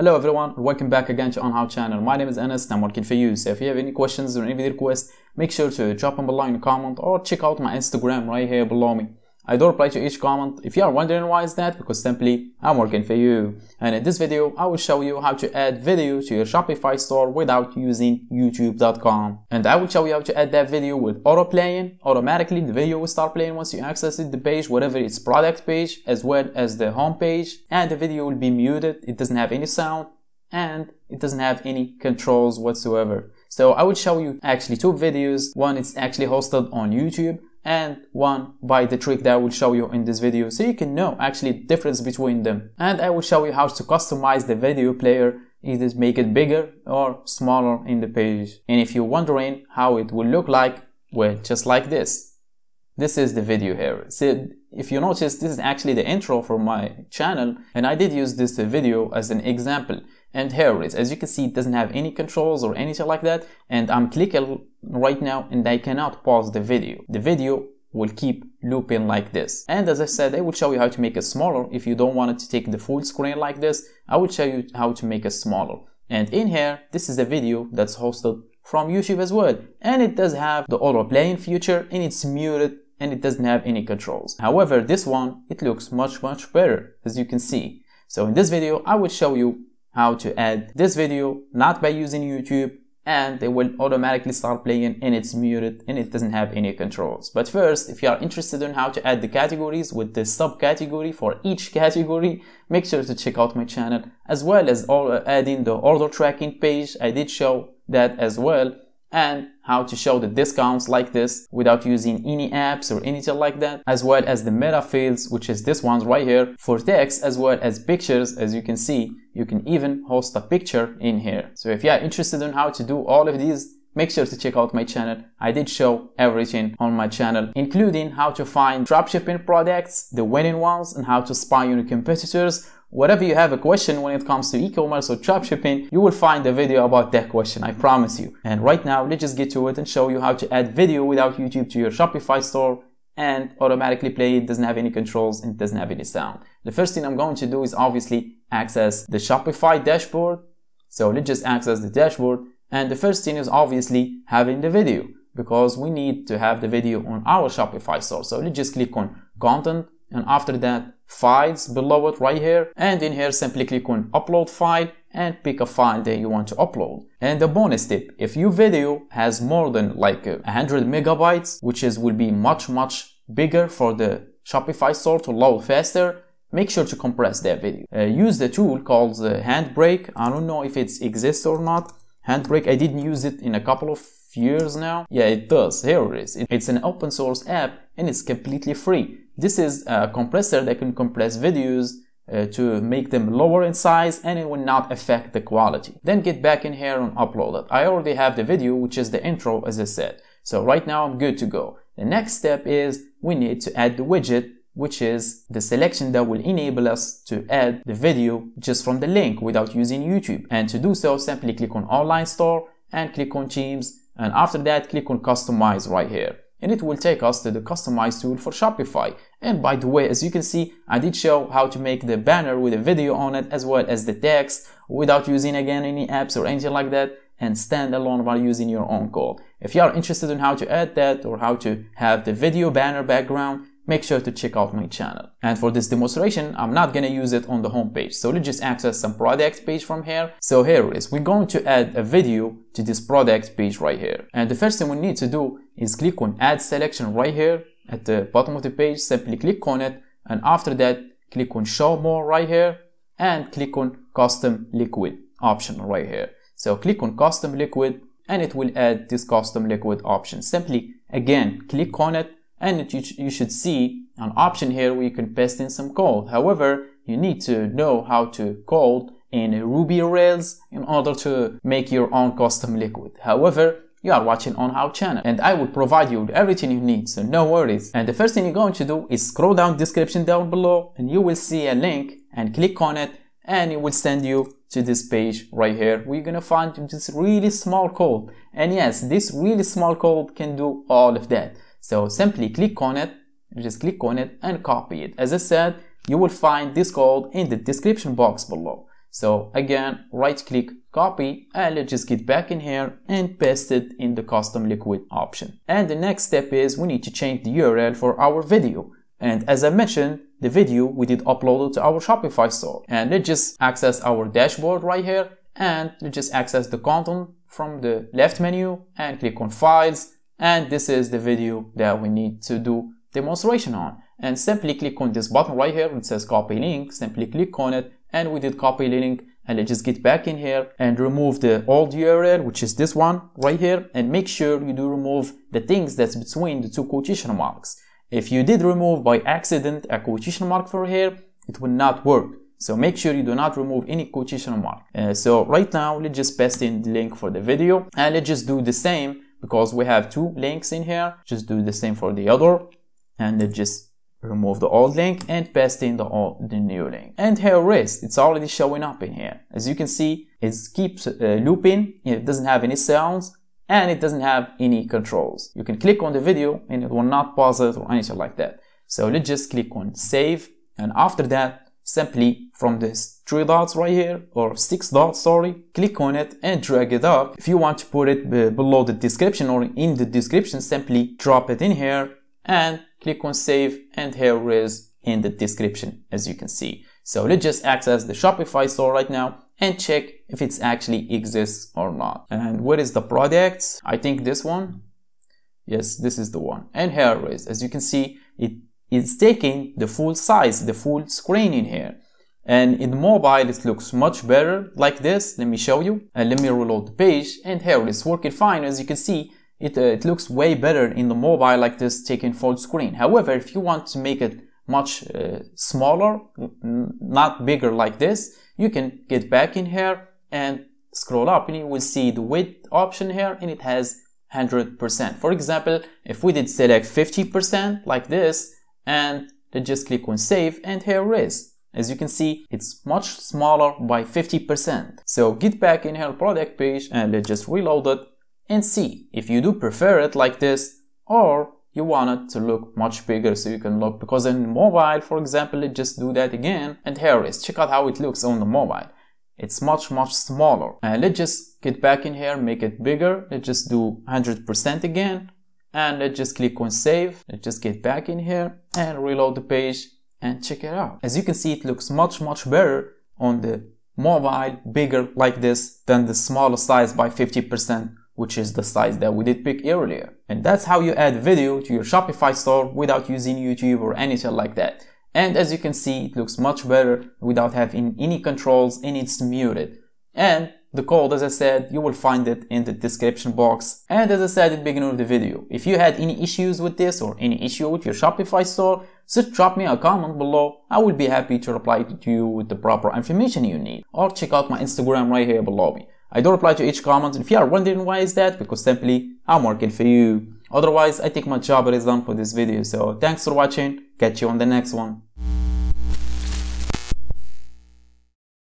Hello everyone, welcome back again to On How channel. My name is Anas and I'm working for you. So if you have any questions or any video requests, make sure to drop them below in the comment or check out my Instagram right here below me. I do reply to each comment. If you are wondering why is that, because simply I'm working for you. And in this video, I will show you how to add video to your Shopify store without using youtube.com. And I will show you how to add that video with auto playing. Automatically the video will start playing once you access it, the page, whatever its product page, as well as the home page. And the video will be muted. It doesn't have any sound and it doesn't have any controls whatsoever. So I will show you actually two videos. One is actually hosted on YouTube and one by the trick that I will show you in this video so you can know actually the difference between them. And I will show you how to customize the video player either make it bigger or smaller in the page. And if you're wondering how it will look like, well, just like this. This is the video here. So if you notice, this is actually the intro for my channel and I did use this video as an example and here it is. As you can see, it doesn't have any controls or anything like that. And I'm clicking right now and I cannot pause the video. The video will keep looping like this. And as I said, I will show you how to make it smaller. If you don't want it to take the full screen like this, I will show you how to make it smaller. And in here, this is a video that's hosted from YouTube as well. And it does have the auto playing feature and it's muted and it doesn't have any controls. However, this one, it looks much, much better as you can see. So in this video, I will show you how to add this video not by using YouTube and it will automatically start playing and it's muted and it doesn't have any controls. But first, if you are interested in how to add the categories with the subcategory for each category, make sure to check out my channel as well as uh, adding the order tracking page. I did show that as well and how to show the discounts like this without using any apps or anything like that as well as the meta fields which is this ones right here for text as well as pictures as you can see you can even host a picture in here so if you are interested in how to do all of these make sure to check out my channel. I did show everything on my channel, including how to find dropshipping products, the winning ones, and how to spy on your competitors, Whatever you have a question when it comes to e-commerce or dropshipping, you will find a video about that question, I promise you. And right now, let's just get to it and show you how to add video without YouTube to your Shopify store and automatically play it doesn't have any controls and doesn't have any sound. The first thing I'm going to do is obviously access the Shopify dashboard. So let's just access the dashboard and the first thing is obviously having the video because we need to have the video on our Shopify store. So let's just click on content and after that files below it right here. And in here simply click on upload file and pick a file that you want to upload. And the bonus tip if your video has more than like 100 megabytes which is will be much much bigger for the shopify store to load faster make sure to compress that video. Uh, use the tool called the handbrake. I don't know if it exists or not. Handbrake i didn't use it in a couple of years now. Yeah it does. Here it is. It's an open source app and it's completely free this is a compressor that can compress videos uh, to make them lower in size and it will not affect the quality. Then get back in here and upload it. I already have the video, which is the intro as I said. So right now I'm good to go. The next step is we need to add the widget which is the selection that will enable us to add the video just from the link without using YouTube. And to do so, simply click on online store and click on themes. And after that, click on customize right here and it will take us to the customize tool for Shopify. And by the way, as you can see, I did show how to make the banner with a video on it as well as the text without using again any apps or anything like that and stand alone while using your own code. If you are interested in how to add that or how to have the video banner background, make sure to check out my channel. And for this demonstration, I'm not gonna use it on the home page. So let's just access some product page from here. So here it is. We're going to add a video to this product page right here. And the first thing we need to do is click on add selection right here at the bottom of the page. Simply click on it. And after that, click on show more right here and click on custom liquid option right here. So click on custom liquid and it will add this custom liquid option. Simply again, click on it and you, you should see an option here where you can paste in some code. However, you need to know how to code in Ruby Rails in order to make your own custom liquid. However, you are watching on our channel and I will provide you with everything you need so no worries and the first thing you're going to do is scroll down description down below and you will see a link and click on it and it will send you to this page right here where you're gonna find this really small code and yes this really small code can do all of that so simply click on it, just click on it and copy it. As I said, you will find this code in the description box below. So again, right click, copy, and let's just get back in here and paste it in the custom liquid option. And the next step is we need to change the URL for our video. And as I mentioned, the video we did upload to our Shopify store. And let's just access our dashboard right here and let's just access the content from the left menu and click on files. And this is the video that we need to do demonstration on. And simply click on this button right here. It says copy link. Simply click on it and we did copy link and let's just get back in here and remove the old URL which is this one right here and make sure you do remove the things that's between the two quotation marks if you did remove by accident a quotation mark for here, it will not work. So make sure you do not remove any quotation mark. Uh, so right now, let's just paste in the link for the video and let's just do the same because we have two links in here. Just do the same for the other and let's just remove the old link and paste in the, old, the new link. And here it is. It's already showing up in here. As you can see, it keeps uh, looping. It doesn't have any sounds and it doesn't have any controls. You can click on the video and it will not pause it or anything like that. So let's just click on save and after that simply from this three dots right here or six dots sorry click on it and drag it up if you want to put it uh, below the description or in the description simply drop it in here and click on save and here it is in the description as you can see so let's just access the shopify store right now and check if it actually exists or not. And what is the product? I think this one. Yes, this is the one. And here it is. As you can see, it is taking the full size, the full screen in here. And in mobile, it looks much better like this. Let me show you. And let me reload the page. And here it is working fine. As you can see, it, uh, it looks way better in the mobile like this, taking full screen. However, if you want to make it much uh, smaller, not bigger like this, you can get back in here and scroll up and you will see the width option here and it has 100%. For example, if we did select 50% like this and let's just click on save and here it is. As you can see, it's much smaller by 50%. So get back in here product page and let's just reload it and see if you do prefer it like this or you want it to look much bigger so you can look because in mobile for example let's just do that again and here it is check out how it looks on the mobile. It's much much smaller. And let's just get back in here make it bigger. Let's just do 100% again. And let's just click on save. Let's just get back in here and reload the page and check it out as you can see it looks much much better on the mobile bigger like this than the smaller size by 50% which is the size that we did pick earlier. And that's how you add video to your Shopify store without using YouTube or anything like that. And as you can see, it looks much better without having any controls and it's muted. And the code, as I said, you will find it in the description box. And as I said at the beginning of the video, if you had any issues with this or any issue with your Shopify store, just drop me a comment below. I will be happy to reply to you with the proper information you need. Or check out my Instagram right here below me. I don't reply to each comment. and If you are wondering why is that, because simply I'm working for you. Otherwise, I think my job is done for this video. So thanks for watching. Catch you on the next one.